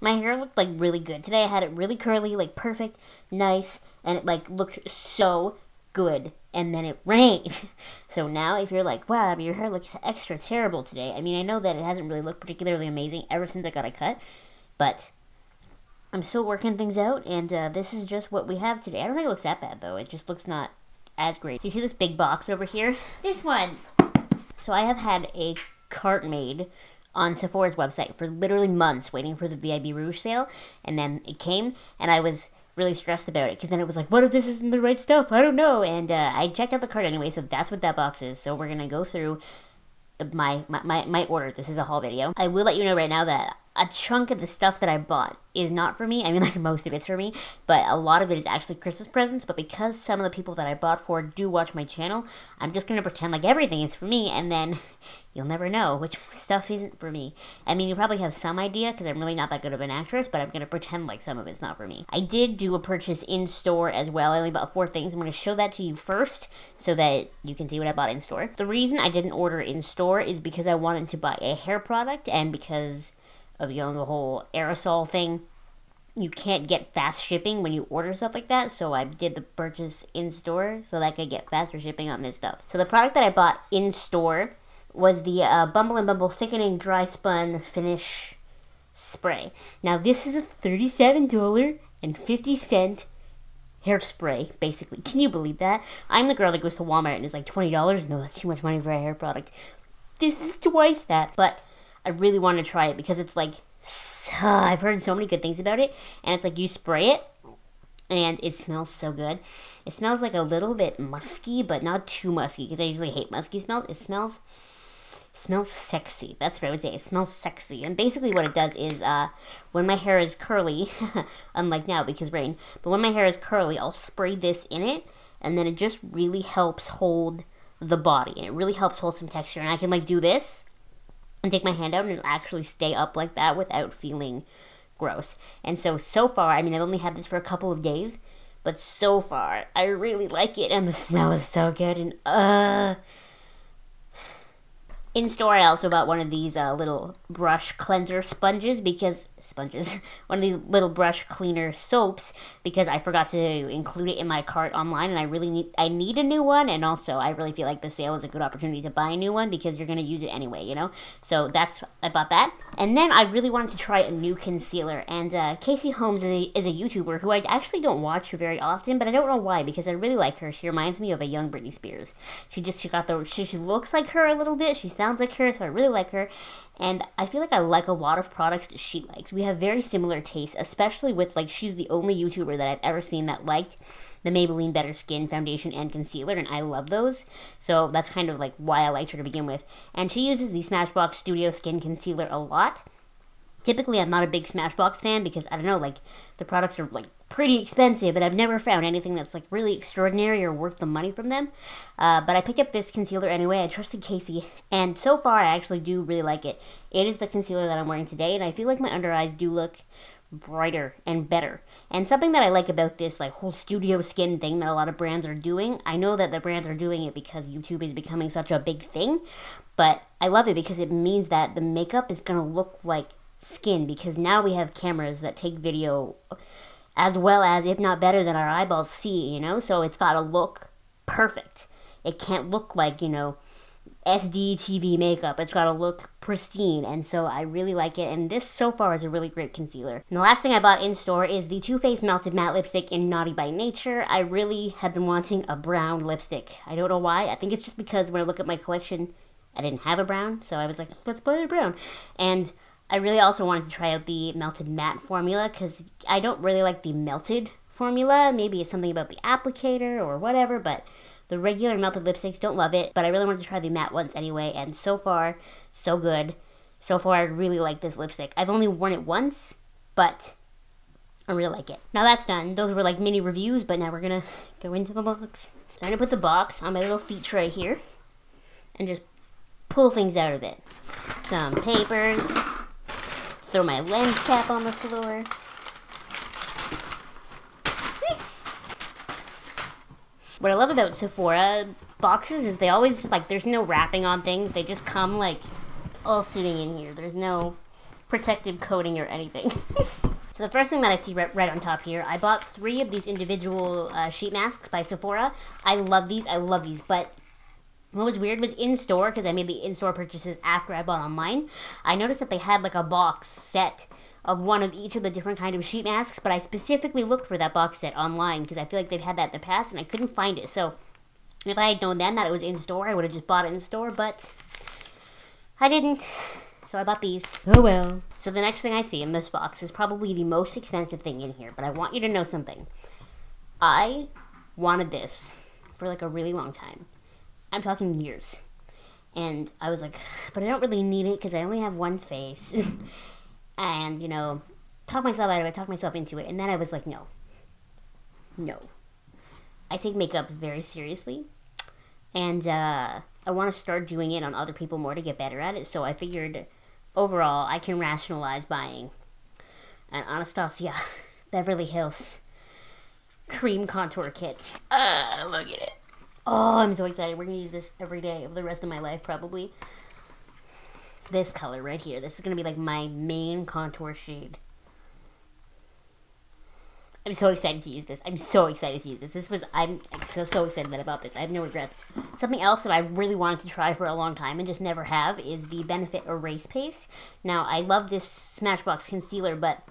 My hair looked like really good today. I had it really curly, like perfect, nice, and it like looked so good. And then it rained. So now if you're like, wow, your hair looks extra terrible today. I mean, I know that it hasn't really looked particularly amazing ever since I got a cut, but I'm still working things out, and uh, this is just what we have today. I don't think it looks that bad though. It just looks not as great. You see this big box over here? This one. So I have had a cart made on Sephora's website for literally months waiting for the VIB Rouge sale, and then it came, and I was really stressed about it because then it was like, what if this isn't the right stuff? I don't know. And uh, I checked out the card anyway, so that's what that box is. So we're gonna go through my my my order. This is a haul video. I will let you know right now that a chunk of the stuff that I bought is not for me. I mean, like most of it's for me, but a lot of it is actually Christmas presents. But because some of the people that I bought for do watch my channel, I'm just gonna pretend like everything is for me, and then you'll never know which stuff isn't for me. I mean, you probably have some idea because I'm really not that good of an actress, but I'm gonna pretend like some of it's not for me. I did do a purchase in store as well. I only bought four things. I'm gonna show that to you first so that you can see what I bought in store. The reason I didn't order in store is because I wanted to buy a hair product and because of you know the whole aerosol thing. You can't get fast shipping when you order stuff like that, so I did the purchase in store so that I could get faster shipping on this stuff. So the product that I bought in store was the uh, Bumble and Bumble Thickening Dry Spun Finish Spray. Now this is a thirty-seven dollar and fifty cent hairspray, basically. Can you believe that? I'm the girl that goes to Walmart and is like twenty dollars. No, that's too much money for a hair product. This is twice that, but I really want to try it because it's like so, I've heard so many good things about it, and it's like you spray it, and it smells so good. It smells like a little bit musky, but not too musky because I usually hate musky smells. It smells smells sexy. That's what I would say. It smells sexy, and basically what it does is uh, when my hair is curly, unlike now because rain, but when my hair is curly, I'll spray this in it, and then it just really helps hold the body, and it really helps hold some texture. And I can like do this and take my hand out and it'll actually stay up like that without feeling gross. And so, so far, I mean, I've only had this for a couple of days, but so far, I really like it and the smell is so good and, uh. In store, I also bought one of these uh, little brush cleanser sponges because sponges, one of these little brush cleaner soaps because I forgot to include it in my cart online and I really need I need a new one and also I really feel like the sale is a good opportunity to buy a new one because you're gonna use it anyway, you know. So that's I bought that and then I really wanted to try a new concealer and uh, Casey Holmes is a, is a YouTuber who I actually don't watch very often, but I don't know why because I really like her. She reminds me of a young Britney Spears. She just she got the she, she looks like her a little bit. She sounds like her, so I really like her and I feel like I like a lot of products that she likes. We have very similar tastes, especially with like she's the only YouTuber that I've ever seen that liked the Maybelline Better Skin foundation and concealer, and I love those. So that's kind of like why I liked her to begin with. And she uses the Smashbox Studio Skin Concealer a lot. Typically, I'm not a big Smashbox fan because I don't know, like the products are like pretty expensive, and I've never found anything that's like really extraordinary or worth the money from them. Uh, but I picked up this concealer anyway. I trusted Casey, and so far I actually do really like it. It is the concealer that I'm wearing today, and I feel like my under eyes do look brighter and better. And something that I like about this like whole studio skin thing that a lot of brands are doing, I know that the brands are doing it because YouTube is becoming such a big thing, but I love it because it means that the makeup is going to look like skin because now we have cameras that take video as well as, if not better than our eyeballs see, you know? So it's got to look perfect. It can't look like, you know, SD TV makeup. It's got to look pristine, and so I really like it. And this so far is a really great concealer. And the last thing I bought in store is the Too Faced Melted Matte Lipstick in Naughty by Nature. I really have been wanting a brown lipstick. I don't know why. I think it's just because when I look at my collection, I didn't have a brown, so I was like, let's buy a brown. And I really also wanted to try out the melted matte formula because I don't really like the melted formula. Maybe it's something about the applicator or whatever, but the regular melted lipsticks don't love it. But I really wanted to try the matte ones anyway, and so far, so good. So far, I really like this lipstick. I've only worn it once, but I really like it. Now that's done. Those were like mini reviews, but now we're gonna go into the box. I'm gonna put the box on my little feet tray here and just pull things out of it. Some papers, Throw my lens cap on the floor. What I love about Sephora boxes is they always, like, there's no wrapping on things. They just come, like, all sitting in here. There's no protective coating or anything. so the first thing that I see right, right, on top here, I bought three of these individual uh, sheet masks by Sephora. I love these. I love these. But what was weird was in store, because I made the in store purchases after I bought online, I noticed that they had like a box set of one of each of the different kind of sheet masks, but I specifically looked for that box set online because I feel like they've had that in the past and I couldn't find it. So if I had known then that it was in store, I would have just bought it in store, but I didn't. So I bought these. Oh well. So the next thing I see in this box is probably the most expensive thing in here, but I want you to know something. I wanted this for like a really long time. I'm talking years. And I was like, but I don't really need it because I only have one face. and, you know, talk myself out of it, talk myself into it. And then I was like, no. No. I take makeup very seriously. And uh, I want to start doing it on other people more to get better at it. So I figured overall I can rationalize buying an Anastasia Beverly Hills cream contour kit. Uh, look at it. Oh, I'm so excited. We're going to use this every day of the rest of my life, probably. This color right here. This is going to be like my main contour shade. I'm so excited to use this. I'm so excited to use this. This was, I'm so, so excited about this. I have no regrets. Something else that I really wanted to try for a long time and just never have is the Benefit Erase Paste. Now, I love this Smashbox concealer, but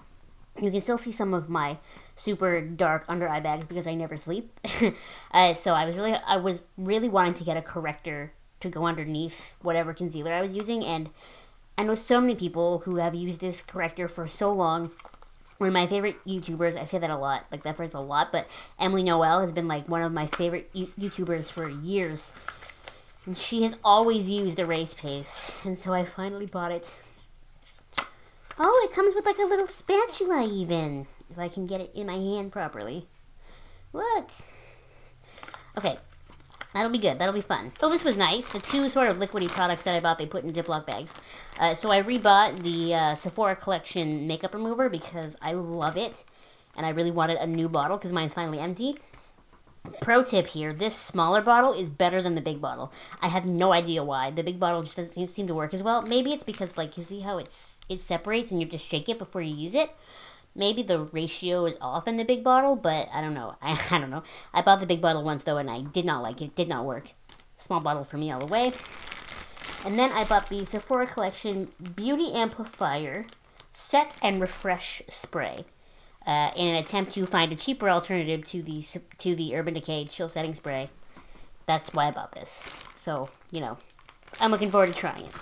you can still see some of my super dark under eye bags because I never sleep. uh, so I was really, I was really wanting to get a corrector to go underneath whatever concealer I was using, and I know so many people who have used this corrector for so long one of my favorite YouTubers. I say that a lot, like that phrase a lot, but Emily Noel has been like one of my favorite YouTubers for years. And she has always used Erase Paste, and so I finally bought it. Oh, it comes with like a little spatula even, if I can get it in my hand properly. Look. Okay, That'll be good. That'll be fun. Oh, this was nice. The two sort of liquidy products that I bought, they put in Ziploc bags. Uh, so I rebought the uh, Sephora Collection makeup remover because I love it. And I really wanted a new bottle because mine's finally empty. Pro tip here, this smaller bottle is better than the big bottle. I have no idea why. The big bottle just doesn't seem to work as well. Maybe it's because, like, you see how it's it separates and you just shake it before you use it? Maybe the ratio is off in the big bottle, but I don't know. I, I don't know. I bought the big bottle once though, and I did not like it. It did not work. Small bottle for me all the way. And then I bought the Sephora Collection Beauty Amplifier Set and Refresh Spray. Uh, in an attempt to find a cheaper alternative to the to the Urban Decay Chill Setting Spray. That's why I bought this. So, you know, I'm looking forward to trying it.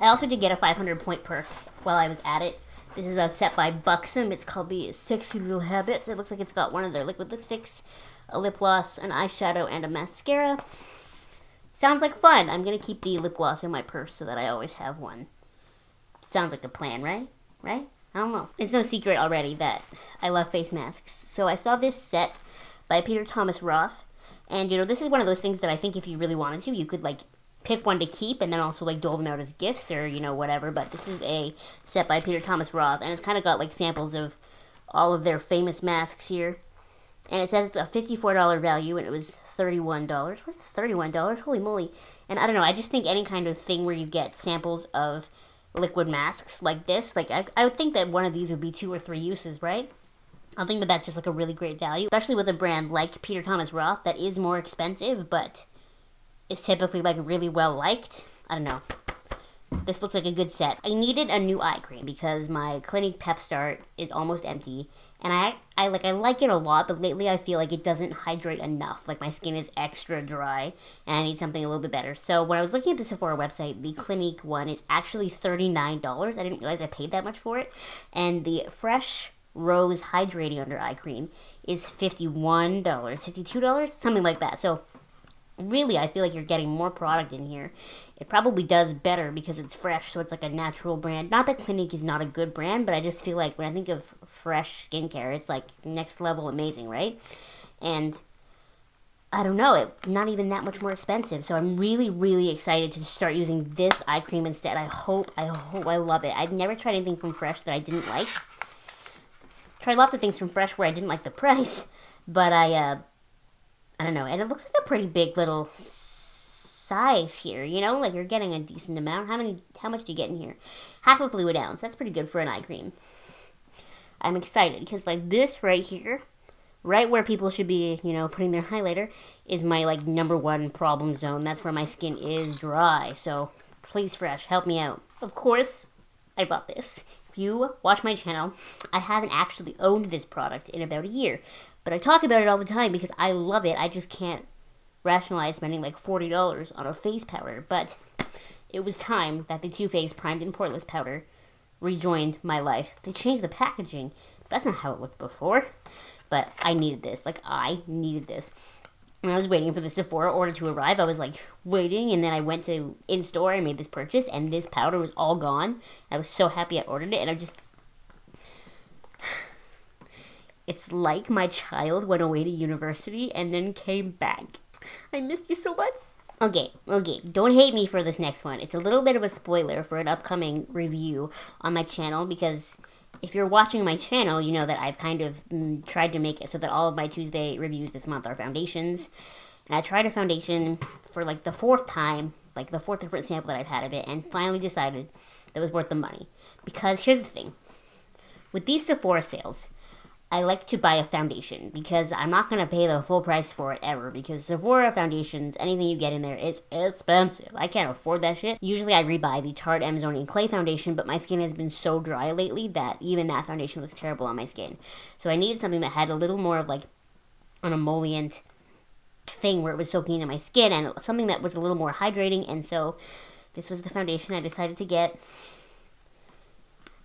I also did get a 500 point perk while I was at it. This is a set by Buxom. It's called the Sexy Little Habits. It looks like it's got one of their liquid lipsticks, a lip gloss, an eyeshadow, and a mascara. Sounds like fun. I'm going to keep the lip gloss in my purse so that I always have one. Sounds like the plan, right? Right? I don't know. It's no secret already that I love face masks. So I saw this set by Peter Thomas Roth. And, you know, this is one of those things that I think if you really wanted to, you could, like, pick one to keep and then also like dole them out as gifts or you know whatever but this is a set by peter thomas roth and it's kind of got like samples of all of their famous masks here. And it says it's a $54 value and it was $31 was it $31 holy moly. And i don't know i just think any kind of thing where you get samples of liquid masks like this like i, I would think that one of these would be two or three uses right? I think that that's just like a really great value, especially with a brand like Peter Thomas Roth that is more expensive, but is typically like really well liked. I don't know. This looks like a good set. I needed a new eye cream because my Clinique Pep Start is almost empty. And I, I like I like it a lot, but lately I feel like it doesn't hydrate enough. Like my skin is extra dry, and I need something a little bit better. So when I was looking at the Sephora website, the Clinique one is actually thirty nine dollars. I didn't realize I paid that much for it. And the Fresh Rose Hydrating Under Eye Cream is fifty one dollars, fifty two dollars, something like that. So really I feel like you're getting more product in here. It probably does better because it's fresh, so it's like a natural brand. Not that Clinique is not a good brand, but I just feel like when I think of fresh skincare, it's like next level amazing, right? And I don't know, it's not even that much more expensive. So I'm really, really excited to start using this eye cream instead. I hope, I hope I love it. I've never tried anything from Fresh that I didn't like. Tried lots of things from Fresh where I didn't like the price, but I uh, I don't know, and it looks like a pretty big little size here. You know, like you're getting a decent amount. How many? How much do you get in here? Half a fluid ounce. That's pretty good for an eye cream. I'm excited because like this right here, right where people should be, you know, putting their highlighter, is my like number one problem zone. That's where my skin is dry. So please, Fresh, help me out. Of course, I bought this. If you watch my channel, I haven't actually owned this product in about a year, but I talk about it all the time because I love it. I just can't rationalize spending like $40 on a face powder, but it was time that the Too Faced Primed and Poreless powder rejoined my life. They changed the packaging. That's not how it looked before. But I needed this. Like, I needed this. I was waiting for the Sephora order to arrive, I was like waiting, and then I went to in store and made this purchase, and this powder was all gone. I was so happy I ordered it, and I just. It's like my child went away to university and then came back. I missed you so much. Okay, okay, don't hate me for this next one. It's a little bit of a spoiler for an upcoming review on my channel because if you're watching my channel, you know that I've kind of mm, tried to make it so that all of my Tuesday reviews this month are foundations. And I tried a foundation for like the fourth time, like the fourth different sample that I've had of it, and finally decided that was worth the money. Because here's the thing with these Sephora sales, I like to buy a foundation because I'm not to pay the full price for it ever because Sephora foundations, anything you get in there is expensive. I can't afford that shit. Usually I rebuy the Tarte Amazonian Clay foundation, but my skin has been so dry lately that even that foundation looks terrible on my skin. So I needed something that had a little more of like an emollient thing where it was soaking into my skin and something that was a little more hydrating and so this was the foundation I decided to get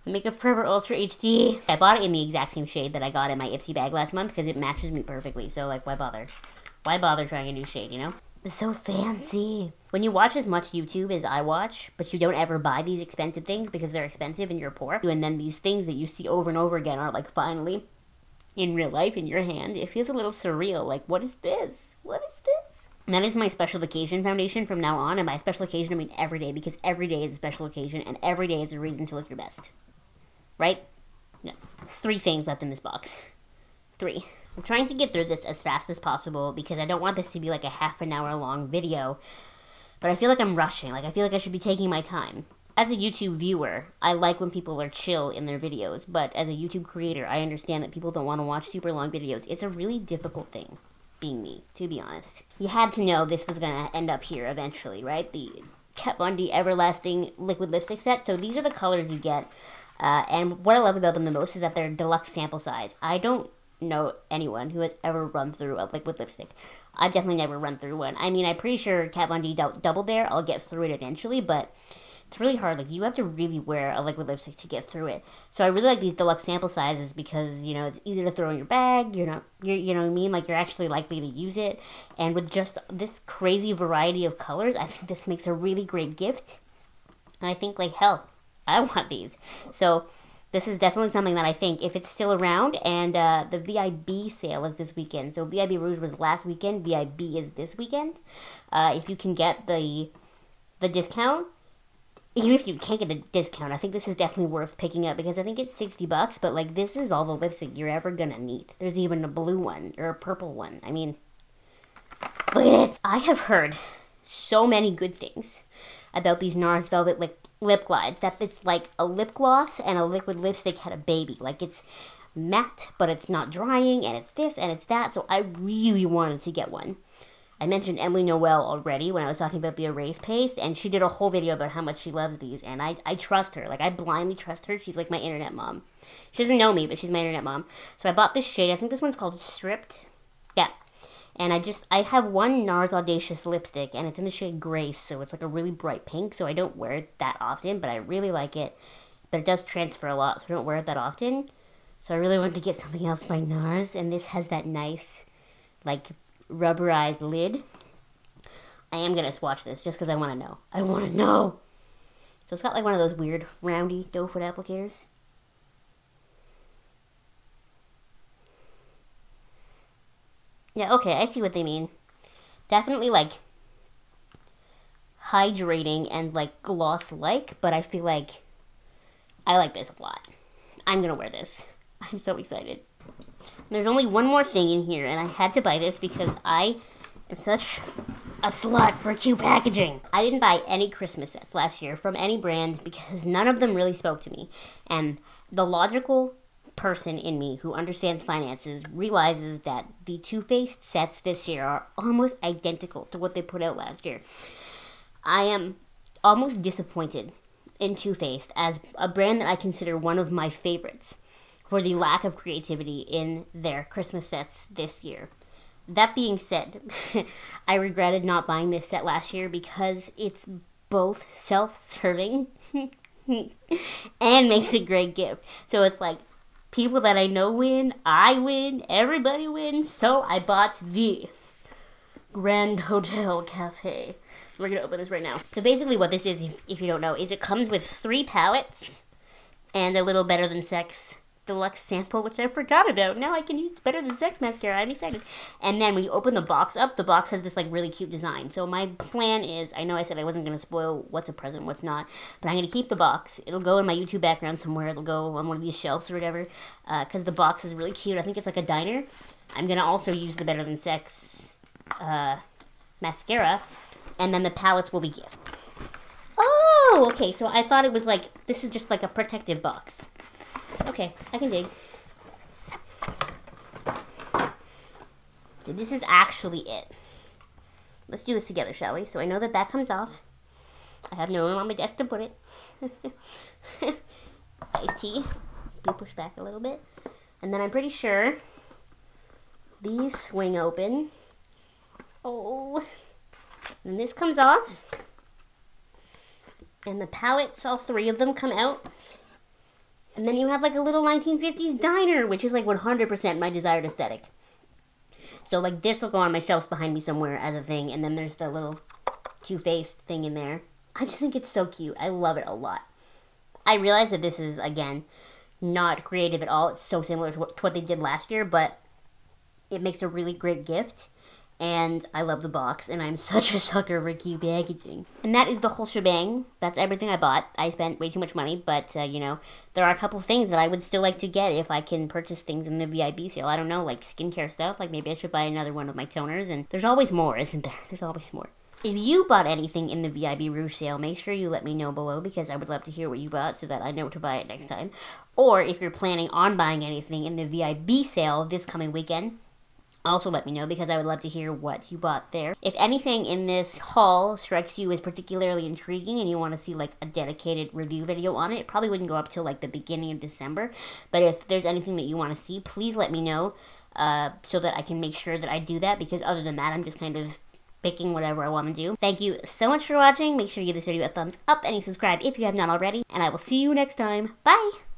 Makeup Forever Ultra HD. I bought it in the exact same shade that I got in my Ipsy bag last month because it matches me perfectly. So, like, why bother? Why bother trying a new shade, you know? It's so fancy. When you watch as much YouTube as I watch, but you don't ever buy these expensive things because they're expensive and you're poor, and then these things that you see over and over again are like finally in real life in your hand, it feels a little surreal. Like, what is this? What is this? And that is my special occasion foundation from now on. And by special occasion, I mean every day because every day is a special occasion and every day is a reason to look your best right? Yeah. Three things left in this box. Three. I'm trying to get through this as fast as possible because I don't want this to be like a half an hour long video. But I feel like I'm rushing. Like, I feel like I should be taking my time. As a YouTube viewer, I like when people are chill in their videos. But as a YouTube creator, I understand that people don't want to watch super long videos. It's a really difficult thing, being me, to be honest. You had to know this was going to end up here eventually, right? The Kat Von D Everlasting Liquid Lipstick Set. So these are the colors you get uh, and what I love about them the most is that they're deluxe sample size. I don't know anyone who has ever run through a liquid lipstick. I've definitely never run through one. I mean, I'm pretty sure Kat Von D doubled there. I'll get through it eventually, but it's really hard. Like, you have to really wear a liquid lipstick to get through it. So I really like these deluxe sample sizes because, you know, it's easy to throw in your bag. You're not, you're, you know what I mean? Like, you're actually likely to use it. And with just this crazy variety of colors, I think this makes a really great gift. And I think, like, hell, I want these. So this is definitely something that I think if it's still around and uh, the VIB sale is this weekend. So VIB Rouge was last weekend. VIB is this weekend. Uh, if you can get the the discount, even if you can't get the discount, I think this is definitely worth picking up because I think it's 60 bucks, but like this is all the lipstick you're ever gonna need. There's even a blue one or a purple one. I mean, look at it. I have heard so many good things about these NARS Velvet Lip, lip Glides. That it's like a lip gloss and a liquid lipstick had a baby. Like it's matte, but it's not drying, and it's this and it's that. So I really wanted to get one. I mentioned Emily Noel already when I was talking about the erase paste, and she did a whole video about how much she loves these, and I, I trust her. Like, I blindly trust her. She's like my internet mom. She doesn't know me, but she's my internet mom. So I bought this shade. I think this one's called Stripped. Yeah, and I just, I have one NARS Audacious lipstick, and it's in the shade Grace, so it's like a really bright pink, so I don't wear it that often, but I really like it. But it does transfer a lot, so I don't wear it that often. So I really wanted to get something else by NARS, and this has that nice, like, rubberized lid. I am to swatch this, just because I want to know. I want to know! So it's got like one of those weird roundy doe foot applicators. Yeah, okay, I see what they mean. Definitely like hydrating and like gloss like, but I feel like I like this a lot. I'm gonna wear this. I'm so excited. There's only one more thing in here, and I had to buy this because I am such a slut for cute packaging. I didn't buy any Christmas sets last year from any brand because none of them really spoke to me. And the logical person in me who understands finances realizes that the Too Faced sets this year are almost identical to what they put out last year. I am almost disappointed in Too Faced as a brand that I consider one of my favorites for the lack of creativity in their Christmas sets this year. That being said, I regretted not buying this set last year because it's both self serving and makes a great gift. So it's like people that I know win, I win, everybody wins. So I bought the Grand Hotel Cafe. We're gonna open this right now. So basically, what this is, if, if you don't know, is it comes with three palettes and a little better than sex deluxe sample, which I forgot about. Now I can use Better Than Sex mascara. I'm excited. And then when you open the box up, the box has this like really cute design. So my plan is, I know I said I wasn't to spoil what's a present, what's not, but I'm to keep the box. It'll go in my YouTube background somewhere. It'll go on one of these shelves or whatever, because uh, the box is really cute. I think it's like a diner. I'm going to also use the Better Than Sex uh, mascara, and then the palettes will be gift. Oh, okay. So I thought it was like this is just like a protective box. Okay, I can dig. So this is actually it. Let's do this together, shall we? So I know that that comes off. I have no room on my desk to put it. Iced tea. Be pushed back a little bit. And then I'm pretty sure these swing open. Oh. And this comes off. And the palettes, all three of them come out. And then you have like a little 1950s diner, which is like 100% my desired aesthetic. So like this will go on my shelves behind me somewhere as a thing, and then there's the little Too Faced thing in there. I just think it's so cute. I love it a lot. I realize that this is again not creative at all. It's so similar to what, to what they did last year, but it makes a really great gift and I love the box, and I'm such a sucker for cute packaging. And that is the whole shebang. That's everything I bought. I spent way too much money, but, uh, you know, there are a couple things that I would still like to get if I can purchase things in the VIB sale. I don't know, like skincare stuff, like maybe I should buy another one of my toners, and there's always more, isn't there? There's always more. If you bought anything in the VIB Rouge sale, make sure you let me know below because I would love to hear what you bought so that I know to buy it next time. Or if you're planning on buying anything in the VIB sale this coming weekend, also let me know because I would love to hear what you bought there. If anything in this haul strikes you as particularly intriguing and you want to see like a dedicated review video on it, it probably wouldn't go up till like the beginning of December. But if there's anything that you want to see, please let me know uh, so that I can make sure that I do that because other than that, I'm just kind of picking whatever I want to do. Thank you so much for watching. Make sure you give this video a thumbs up and you subscribe if you have not already. And I will see you next time. Bye!